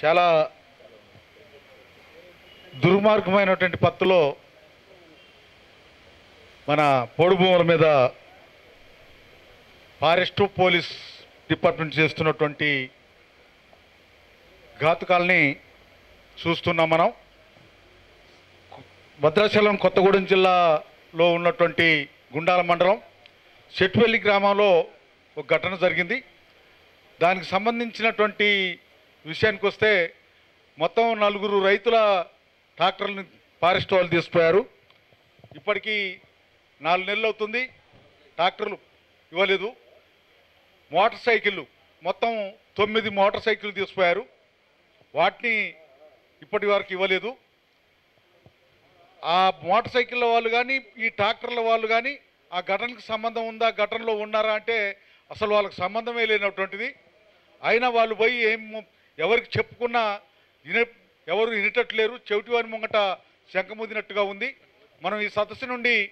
చాలా దుర్మార్గమైనటువంటి పత్తులో మన పోడు భూముల మీద ఫారెస్ట్ పోలీస్ డిపార్ట్మెంట్ చేస్తున్నటువంటి ఘాతుకాలని చూస్తున్నాం మనం. భద్రాచలం కొత్తగూడెం జిల్లాలో ఉన్నటువంటి గుండాల మండలం చెట్టువెల్లి గ్రామంలో ఒక ఘటన జరిగింది. దానికి సంబంధించినటువంటి విషయానికి వస్తే మొత్తం నలుగురు రైతుల ట్రాక్టర్ని ఫారెస్ట్ వాళ్ళు తీసిపోయారు ఇప్పటికీ నాలుగు నెలలు అవుతుంది ట్రాక్టర్లు ఇవ్వలేదు. మోటార్ సైకిళ్ళు మొత్తం తొమ్మిది మోటార్ సైకిళ్ళు తీసుకుపోయారు. వాటిని ఇప్పటి వరకు ఇవ్వలేదు. ఆ మోటార్ సైకిళ్ళ వాళ్ళు కానీ ఈ ట్రాక్టర్ల వాళ్ళు కానీ ఆ ఘటనకు సంబంధం ఉందా ఘటనలో ఉన్నారా అంటే అసలు వాళ్ళకి సంబంధమే లేనటువంటిది. అయినా వాళ్ళు పోయి ఏం ఎవరికి చెప్పుకున్నా విన ఎవరు వినేటట్లేరు. చెవిటివారి ముంగట శంఖముదినట్టుగా ఉంది. మనం ఈ సదస్సు నుండి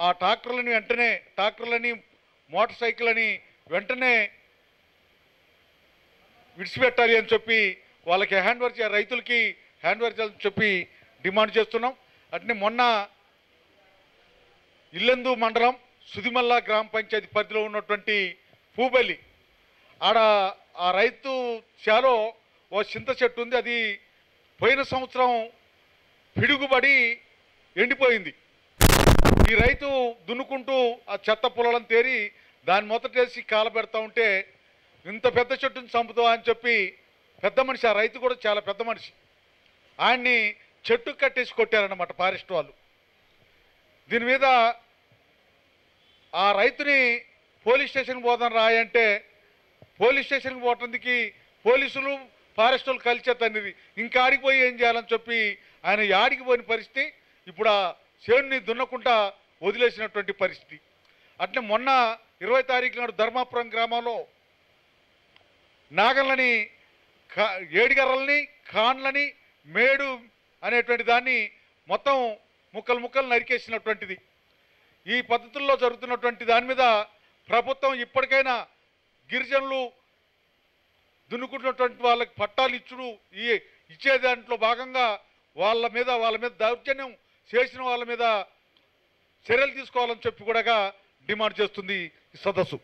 ఆ ట్రాక్టర్లని వెంటనే ట్రాక్టర్లని మోటార్ అని వెంటనే విడిచిపెట్టాలి అని చెప్పి వాళ్ళకి హ్యాండ్ వర్క్ రైతులకి హ్యాండ్ వర్క్ చేయాలని చెప్పి డిమాండ్ చేస్తున్నాం. అట్నే మొన్న ఇల్లెందు మండలం సుదిమల్ల గ్రామ పంచాయతీ పరిధిలో ఉన్నటువంటి పూబలి ఆడ ఆ రైతు చేలో ఓ చింత చెట్టు ఉంది. అది పోయిన సంవత్సరం పిడుగుబడి ఎండిపోయింది. ఈ రైతు దున్నుకుంటూ ఆ చెత్త పొలాలను తేరి దాని మొదటేసి కాల పెడతా ఉంటే ఇంత పెద్ద చెట్టుని చంపుతావు? అని చెప్పి పెద్ద మనిషి ఆ రైతు కూడా చాలా పెద్ద మనిషి. ఆయన్ని చెట్టు కట్టేసి కొట్టారన్నమాట ఫారెస్ట్ వాళ్ళు. దీని మీద ఆ రైతుని పోలీస్ స్టేషన్కి పోదాం రాయంటే పోలీస్ స్టేషన్కి పోవటానికి పోలీసులు ఫారెస్ట్ వాళ్ళు కలిసే తండ్రి ఇంకా ఆడికి పోయి ఏం చేయాలని చెప్పి ఆయన యాడికి పోయిన పరిస్థితి ఇప్పుడు ఆ చేనుని దున్నకుండా వదిలేసినటువంటి పరిస్థితి. అట్లే మొన్న ఇరవై తారీఖు నాడు ధర్మాపురం గ్రామంలో నాగళ్ళని కా ఏడిగర్రల్ని కాన్లని మేడు అనేటువంటి దాన్ని మొత్తం ముక్కలు ముక్కలు నరికేసినటువంటిది. ఈ పద్ధతుల్లో జరుగుతున్నటువంటి దాని మీద ప్రభుత్వం ఇప్పటికైనా గిరిజనులు దున్నుకుంటున్నటువంటి వాళ్ళకి పట్టాలు ఇచ్చుడు ఈ ఇచ్చే దాంట్లో భాగంగా వాళ్ళ మీద వాళ్ళ మీద దౌర్జన్యం చేసిన వాళ్ళ మీద చర్యలు తీసుకోవాలని చెప్పి కూడా డిమాండ్ చేస్తుంది ఈ సదస్సు.